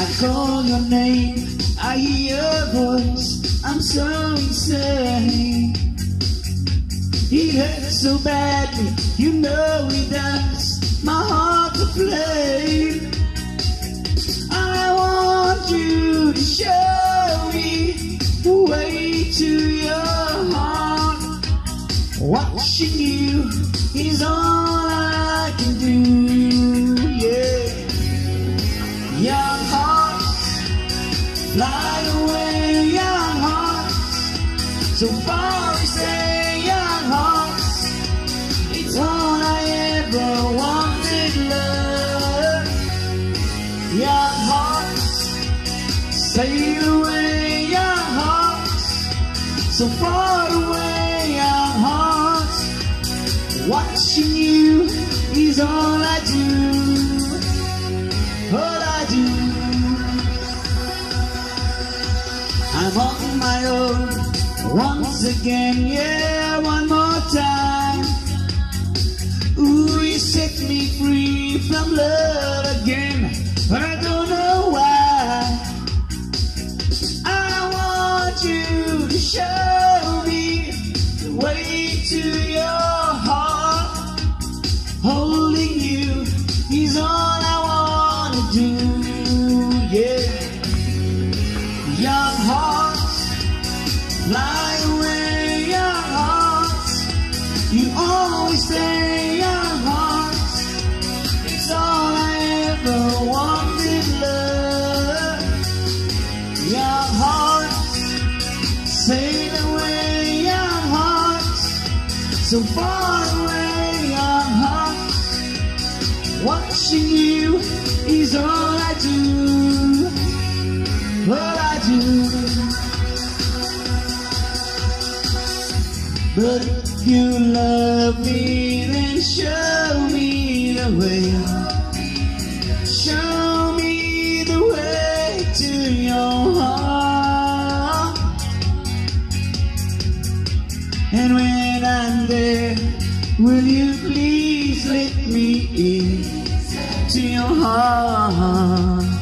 I call your name, I hear your voice, I'm so insane. It hurts so badly, you know it does, my heart's aflame. Watching you is all I can do, yeah. Young hearts, fly away, young hearts. So far we say, young hearts. It's all I ever wanted, love. Young hearts, sail away, young hearts. So far away. Watching you is all I do all I do. I'm on my own once again, yeah, one more time. Ooh, you set me free from love again, but I don't know why. I want you to show me the way to your Young hearts, fly away, young hearts. You always say, young hearts. It's all I ever wanted, love. Young hearts, sail away, young hearts. So far away, young hearts. Watching you is all I do. All I But if you love me, then show me the way. Show me the way to your heart. And when I'm there, will you please let me in to your heart?